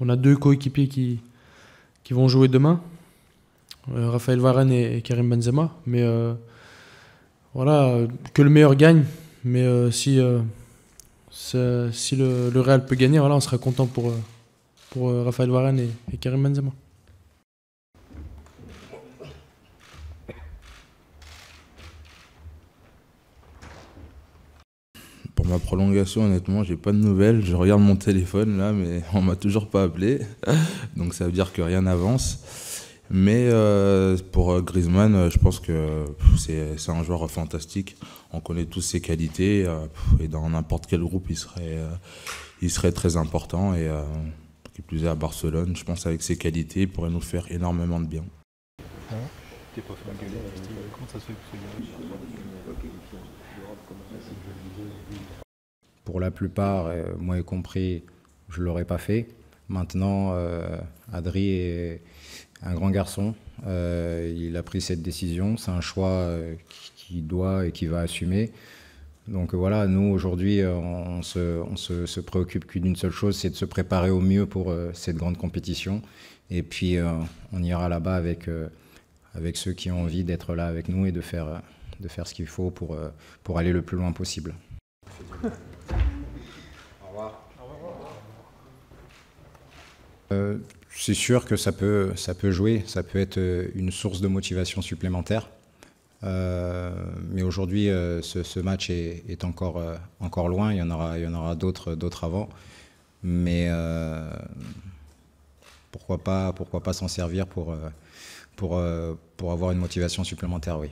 On a deux coéquipiers qui, vont jouer demain, euh, Raphaël Varane et, Karim Benzema. Mais euh, voilà, que le meilleur gagne. Mais euh, si, le, Real peut gagner, voilà, on sera content pour, Raphaël Varane et Karim Benzema. Ma prolongation, honnêtement, j'ai pas de nouvelles. Je regarde mon téléphone là, mais on m'a toujours pas appelé. Donc ça veut dire que rien n'avance. Mais euh, pour Griezmann, euh, je pense que c'est un joueur fantastique. On connaît tous ses qualités euh, et dans n'importe quel groupe, il serait, il serait très important. Et qui plus est à Barcelone, je pense avec ses qualités, il pourrait nous faire énormément de bien? Pour la plupart, moi y compris, je ne l'aurais pas fait. Maintenant, Adri est un grand garçon. Euh, il a pris cette décision. C'est un choix euh, qu'il doit et qu'il va assumer. Donc voilà, nous aujourd'hui, euh, on se, se, préoccupe qu'une seule chose, c'est de se préparer au mieux pour cette grande compétition. Et puis on ira là-bas avec, ceux qui ont envie d'être là avec nous et de faire, ce qu'il faut pour aller le plus loin possible. Au revoir. C'est sûr que ça peut, ça peut jouer, ça peut être euh, une source de motivation supplémentaire. Euh, mais aujourd'hui, euh, ce, match est, encore, encore loin. Il y en aura, aura d'autres, d'autres avant. Mais pourquoi pas, pourquoi pas s'en servir pour, pour, pour avoir une motivation supplémentaire, oui.